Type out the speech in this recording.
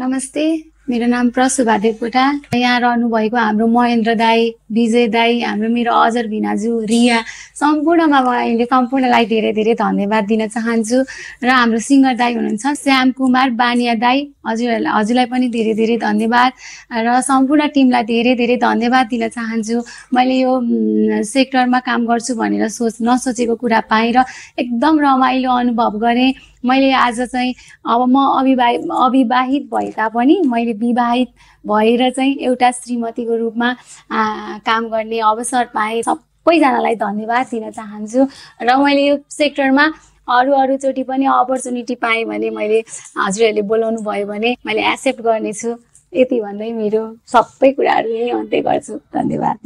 नमस्ते। मेरो नाम प्रसुभा देवकोटा। यहाँ रहनुभएको हाम्रो महेन्द्र दाई विजय दाई हाम्रो मेरो अजर भिनाजु रिया। सम्पूर्णमा म अहिले सम्पूर्णलाई धेरै धेरै धन्यवाद दिन चाहन्छु। र हाम्रो सिङ्गर दाई हुनुहुन्छ श्याम कुमार बानिया दाई। हजुरहरूलाई हजुरलाई पनि धेरै धेरै धन्यवाद। र सम्पूर्ण टिमलाई धेरै धेरै धन्यवाद दिन चाहन्छु। मैले यो सेक्टरमा काम गर्छु भनेर सोच नसोचेको कुरा पाएँ र एकदम रमाइलो अनुभव गरेँ। मैले आज चाहिँ अब म अविवाहित अविवाहित भए तापनि मैले विवाहित भएर चाहिँ एउटा श्रीमतीको रूपमा काम गर्ने अवसर पाएँ सबैजनालाई धन्यवाद दिन चाहन्छु। र मैले यो सेक्टरमा अरू अरूचोटि पनि अपर्च्युनिटी पाएँ भने मैले हजुरहरूले बोलाउनु भयो भने मैले एक्सेप्ट गर्नेछु। यति भन्दै मेरो सबै कुराहरू यहीँ अन्त्य गर्छु। धन्यवाद।